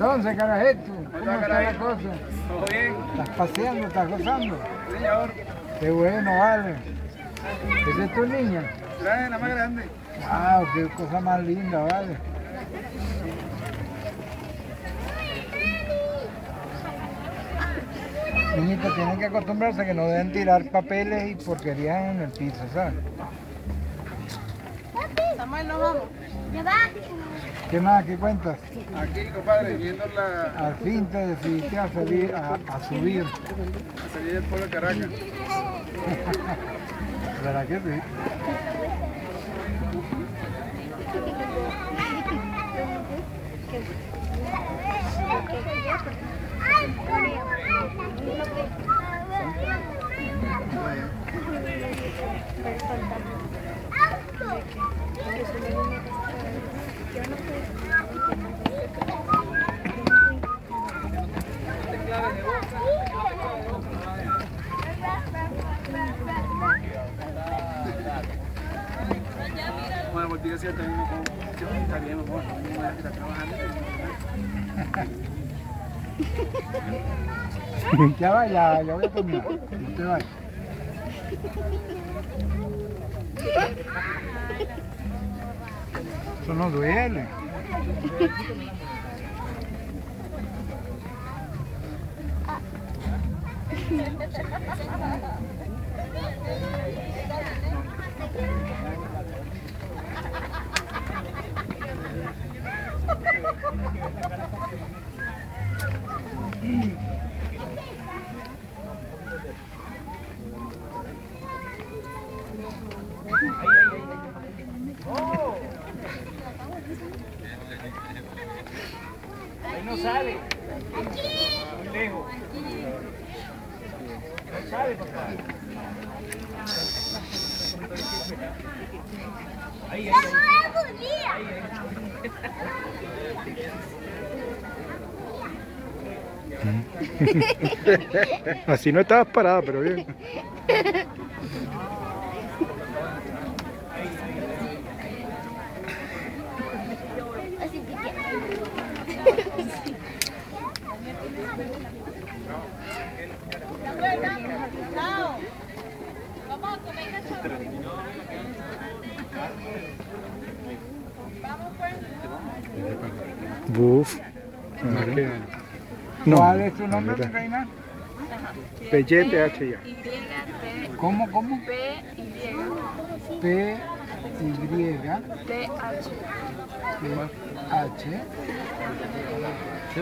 Entonces, carajito, ¿cómo está la cosa? ¿Todo bien? ¿Estás paseando, estás gozando? Señor. Qué bueno, vale. ¿Esa es tu niña? Trae la más grande. Wow, qué cosa más linda, vale. Niñita, tienen que acostumbrarse a que no deben tirar papeles y porquerías en el piso, ¿sabes? Samuel, nos vamos. Ya va. ¿Qué más? ¿Qué cuentas? Aquí, compadre, viendo la, Al fin te decidiste a, salir, a, a subir. a salir del pueblo de Caracas. ¿Verdad que sí? También, mejor. Yo está bien, mejor. No me voy a estar trabajando. Ya va, ya, ya voy a terminar. No te vayas. Eso no duele. Ahí no sale. Muy lejos. No sale, papá. Ahí, ahí. Así no estabas parada, pero bien. Que Buf. No. ¿Cuál es tu nombre, mi reina? Pellete H ya. ¿Cómo, cómo? P Y P, Y, T H. H. Sí,